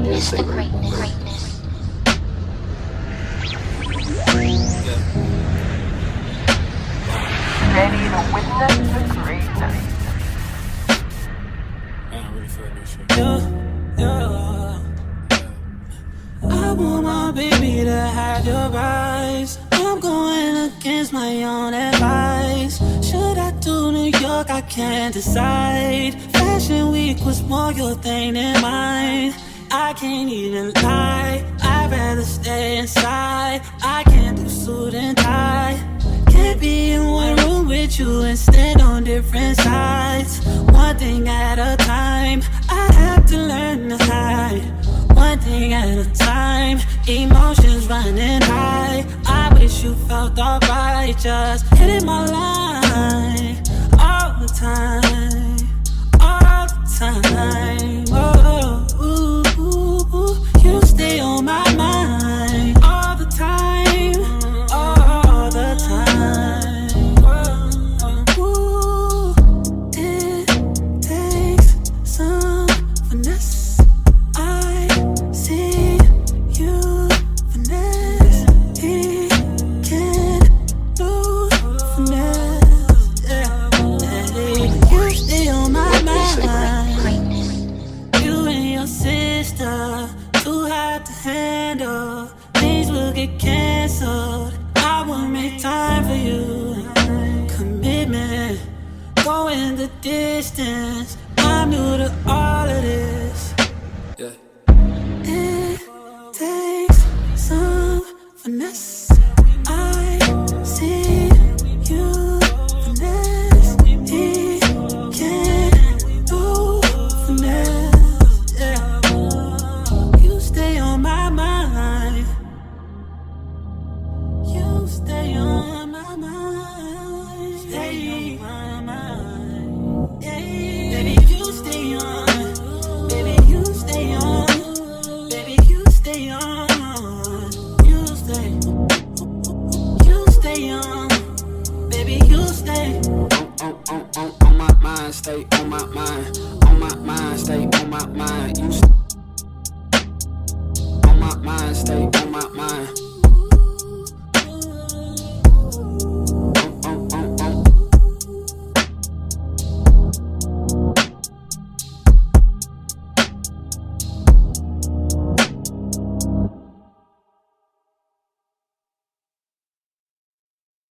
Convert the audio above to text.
greatness, the greatness, greatness. Ready to witness the greatness. I don't really feel this. Yeah, yeah. I want my baby to have your eyes. I'm going against my own advice. Should I do New York? I can't decide. Fashion week was more your thing than mine. I can't even lie. I'd rather stay inside. I can't do suit and tie. Can't be in one room with you and stand on different sides. One thing at a time. I have to learn to hide. One thing at a time. Emotions running high. I wish you felt alright. Just hitting my line too hard to handle. Things will get canceled. I won't make time for you. Commitment, going the distance. I'm new to all of this. Yeah. It takes some finesse. stay on my mind, on my mind, stay on my mind. You on my mind, stay.